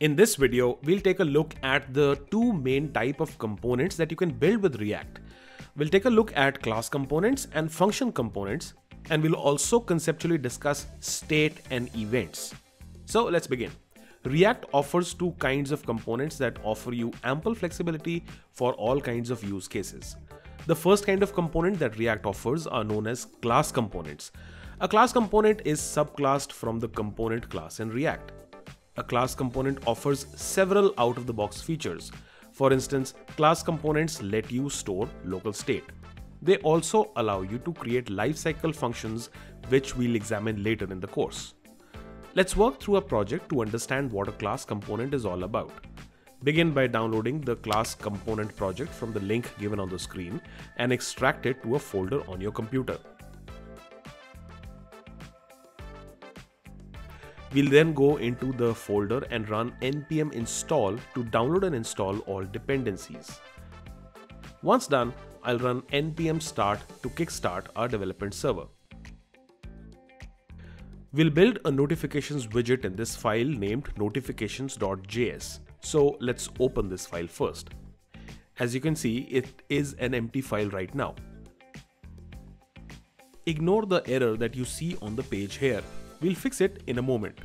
In this video, we'll take a look at the two main type of components that you can build with React. We'll take a look at class components and function components, and we'll also conceptually discuss state and events. So let's begin. React offers two kinds of components that offer you ample flexibility for all kinds of use cases. The first kind of component that React offers are known as class components. A class component is subclassed from the component class in React. A class component offers several out-of-the-box features. For instance, class components let you store local state. They also allow you to create lifecycle functions which we'll examine later in the course. Let's work through a project to understand what a class component is all about. Begin by downloading the class component project from the link given on the screen and extract it to a folder on your computer. We'll then go into the folder and run npm install to download and install all dependencies. Once done, I'll run npm start to kickstart our development server. We'll build a notifications widget in this file named notifications.js. So let's open this file first. As you can see, it is an empty file right now. Ignore the error that you see on the page here. We'll fix it in a moment.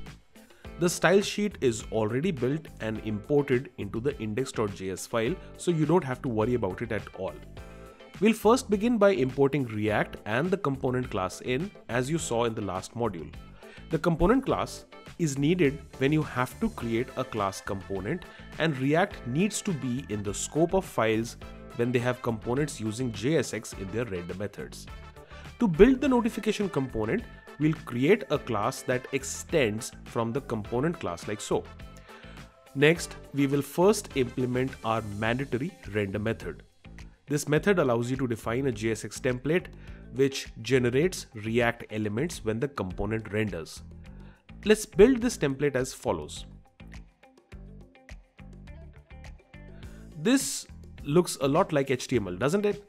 The style sheet is already built and imported into the index.js file, so you don't have to worry about it at all. We'll first begin by importing React and the component class in, as you saw in the last module. The component class is needed when you have to create a class component and React needs to be in the scope of files when they have components using JSX in their render methods. To build the notification component, we'll create a class that extends from the component class like so. Next, we will first implement our mandatory render method. This method allows you to define a JSX template which generates React elements when the component renders. Let's build this template as follows. This looks a lot like HTML, doesn't it?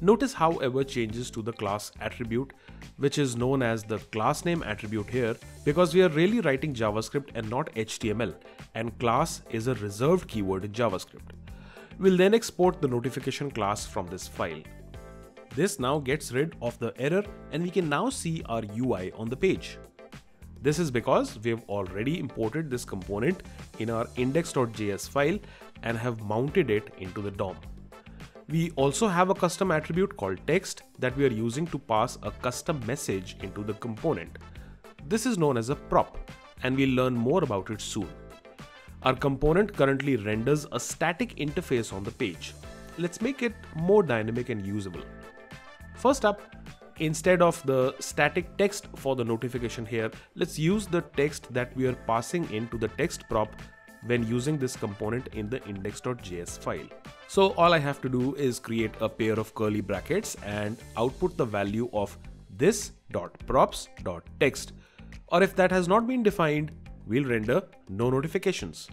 Notice however changes to the class attribute, which is known as the class name attribute here, because we are really writing JavaScript and not HTML, and class is a reserved keyword in JavaScript. We'll then export the notification class from this file. This now gets rid of the error and we can now see our UI on the page. This is because we have already imported this component in our index.js file and have mounted it into the DOM. We also have a custom attribute called text that we are using to pass a custom message into the component. This is known as a prop and we'll learn more about it soon. Our component currently renders a static interface on the page. Let's make it more dynamic and usable. First up, instead of the static text for the notification here, let's use the text that we are passing into the text prop when using this component in the index.js file. So all I have to do is create a pair of curly brackets and output the value of this.props.text. Or if that has not been defined, we'll render no notifications.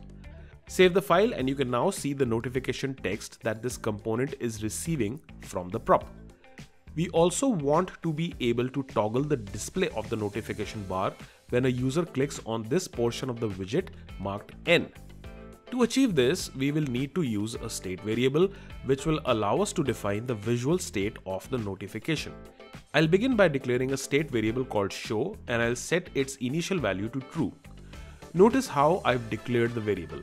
Save the file and you can now see the notification text that this component is receiving from the prop. We also want to be able to toggle the display of the notification bar when a user clicks on this portion of the widget marked N. To achieve this, we will need to use a state variable which will allow us to define the visual state of the notification. I'll begin by declaring a state variable called show and I'll set its initial value to true. Notice how I've declared the variable.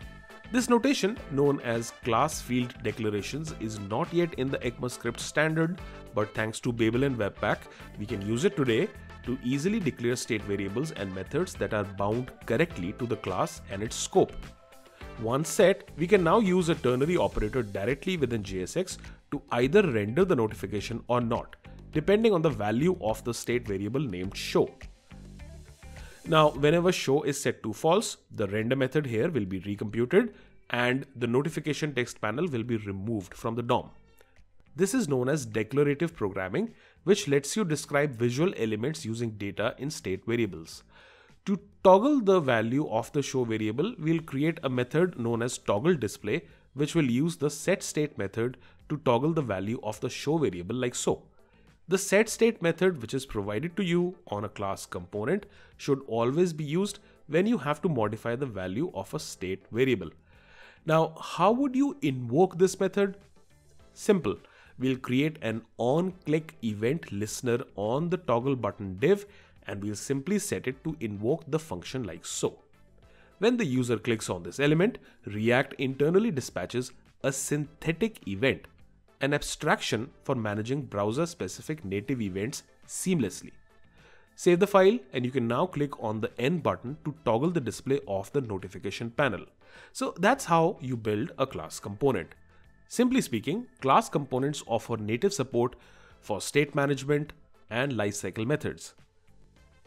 This notation, known as class field declarations, is not yet in the ECMAScript standard, but thanks to Babel and Webpack, we can use it today to easily declare state variables and methods that are bound correctly to the class and its scope. Once set, we can now use a ternary operator directly within JSX to either render the notification or not, depending on the value of the state variable named show. Now, whenever show is set to false, the render method here will be recomputed and the notification text panel will be removed from the DOM. This is known as declarative programming, which lets you describe visual elements using data in state variables. To toggle the value of the show variable, we'll create a method known as toggle display, which will use the set state method to toggle the value of the show variable like so. The set state method which is provided to you on a class component should always be used when you have to modify the value of a state variable. Now, how would you invoke this method? Simple. We'll create an on-click event listener on the toggle button div and we'll simply set it to invoke the function like so. When the user clicks on this element, React internally dispatches a synthetic event, an abstraction for managing browser-specific native events seamlessly. Save the file and you can now click on the N button to toggle the display of the notification panel. So that's how you build a class component. Simply speaking, class components offer native support for state management and lifecycle methods.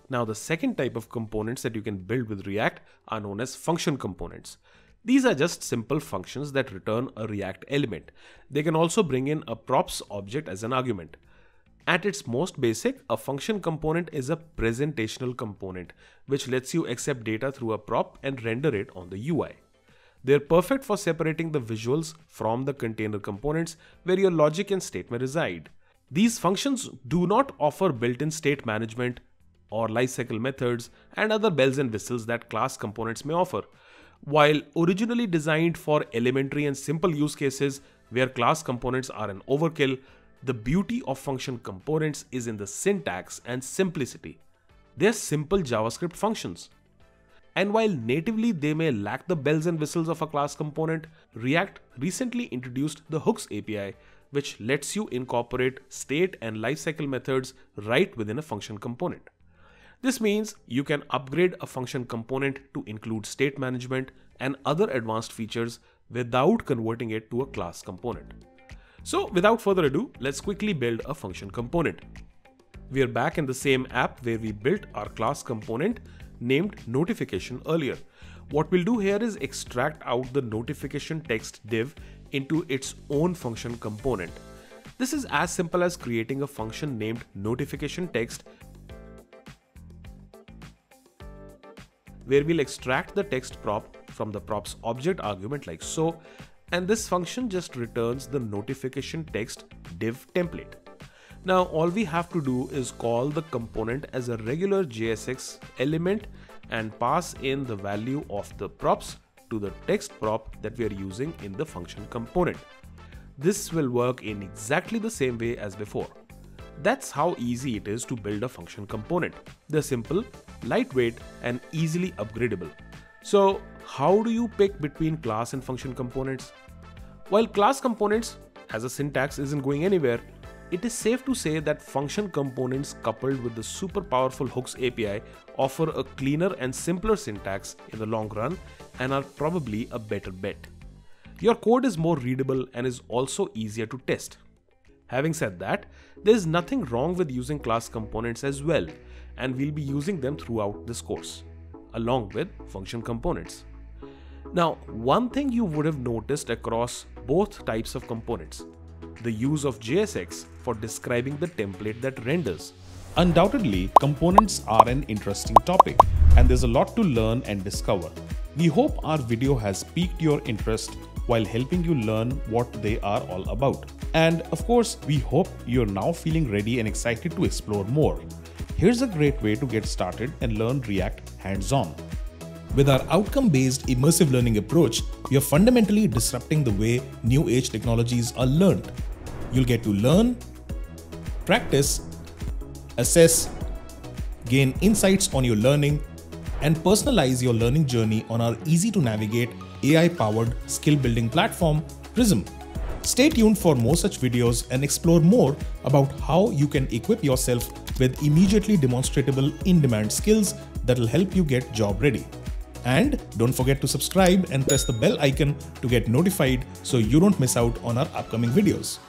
Now the second type of components that you can build with React are known as function components. These are just simple functions that return a React element. They can also bring in a props object as an argument. At its most basic, a function component is a presentational component, which lets you accept data through a prop and render it on the UI. They're perfect for separating the visuals from the container components where your logic and state may reside. These functions do not offer built-in state management, or lifecycle methods and other bells and whistles that class components may offer. While originally designed for elementary and simple use cases where class components are an overkill, the beauty of function components is in the syntax and simplicity. They're simple JavaScript functions. And while natively they may lack the bells and whistles of a class component, React recently introduced the Hooks API, which lets you incorporate state and lifecycle methods right within a function component. This means you can upgrade a function component to include state management and other advanced features without converting it to a class component. So without further ado, let's quickly build a function component. We are back in the same app where we built our class component named notification earlier. What we'll do here is extract out the notification text div into its own function component. This is as simple as creating a function named notification text where we'll extract the text prop from the props object argument like so, and this function just returns the notification text div template. Now all we have to do is call the component as a regular JSX element and pass in the value of the props to the text prop that we are using in the function component. This will work in exactly the same way as before. That's how easy it is to build a function component. They're simple, lightweight, and easily upgradable. So how do you pick between class and function components? While class components as a syntax isn't going anywhere, it is safe to say that function components coupled with the super powerful Hooks API offer a cleaner and simpler syntax in the long run and are probably a better bet. Your code is more readable and is also easier to test. Having said that, there is nothing wrong with using class components as well, and we'll be using them throughout this course, along with function components. Now, one thing you would have noticed across both types of components, the use of JSX for describing the template that renders. Undoubtedly, components are an interesting topic, and there's a lot to learn and discover. We hope our video has piqued your interest while helping you learn what they are all about. And of course, we hope you're now feeling ready and excited to explore more. Here's a great way to get started and learn React hands-on. With our outcome-based immersive learning approach, we are fundamentally disrupting the way new age technologies are learned. You'll get to learn, practice, assess, gain insights on your learning, and personalize your learning journey on our easy to navigate AI powered skill building platform, Prism. Stay tuned for more such videos and explore more about how you can equip yourself with immediately demonstrable in demand skills that will help you get job ready. And don't forget to subscribe and press the bell icon to get notified so you don't miss out on our upcoming videos.